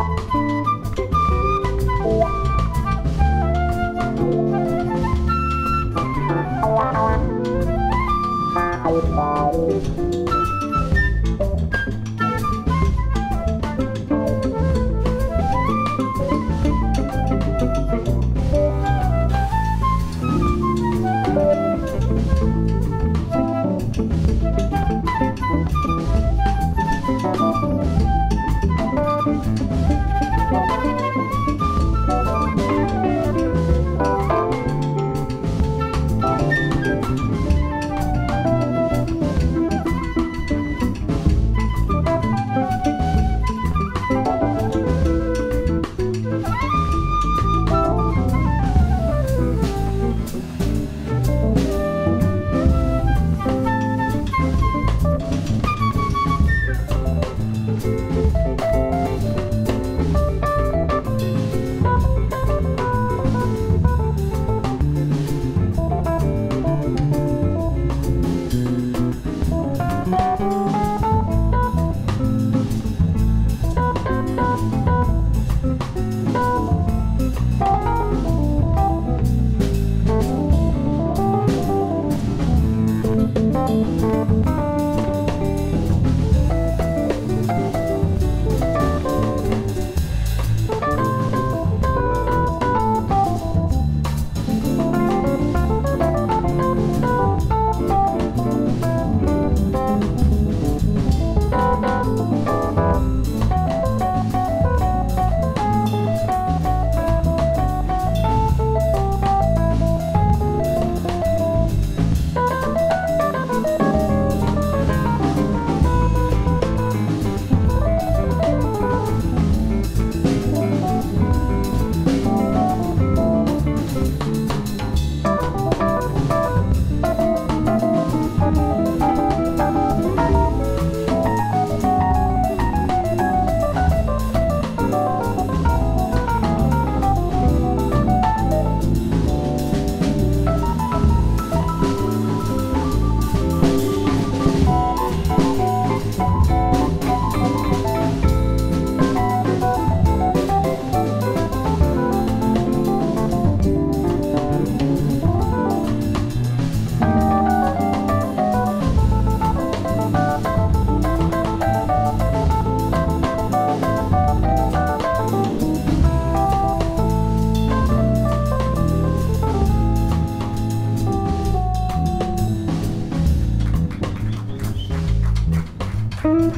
Música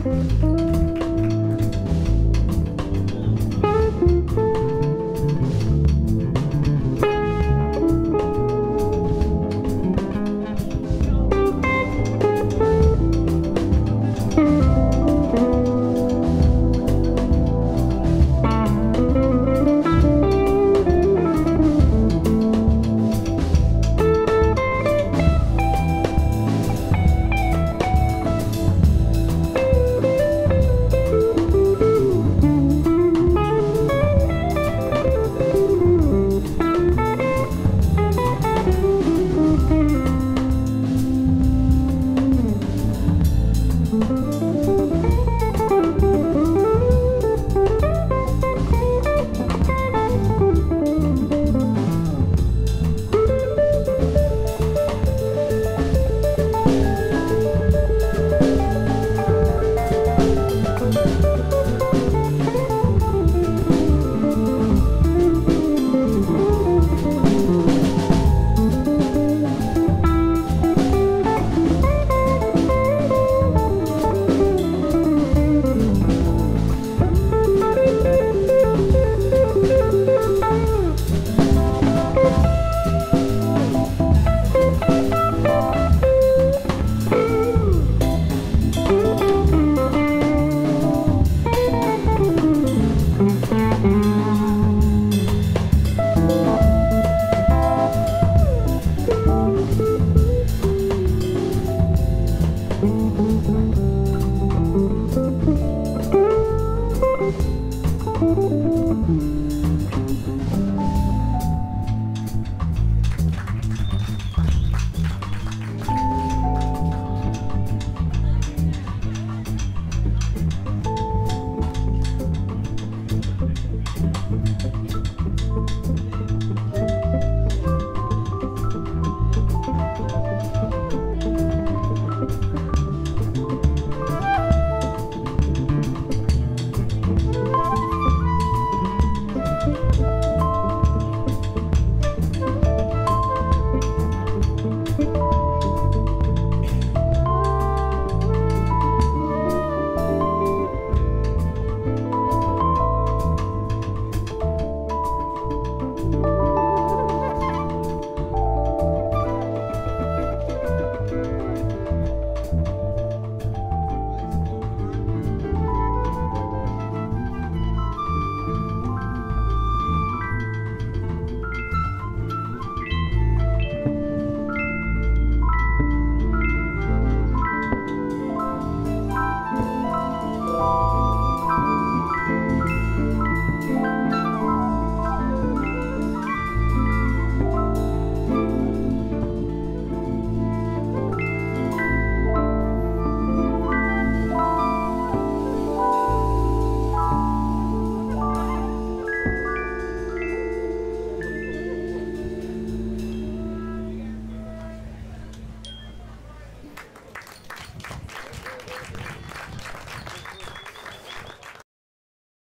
Música